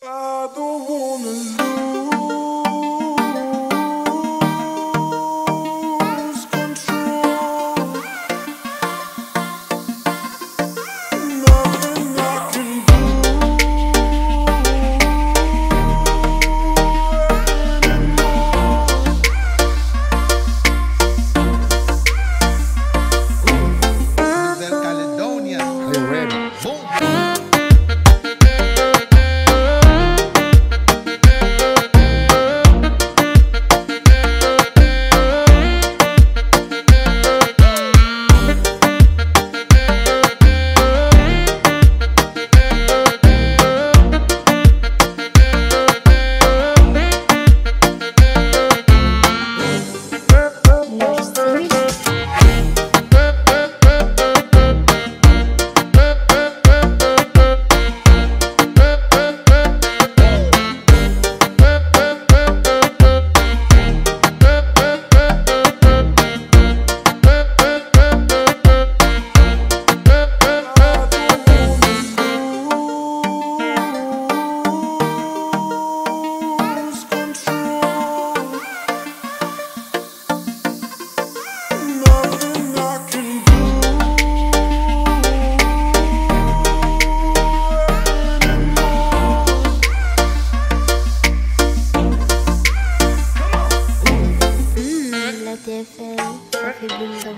Obrigado. la TFL, ça fait boum, ça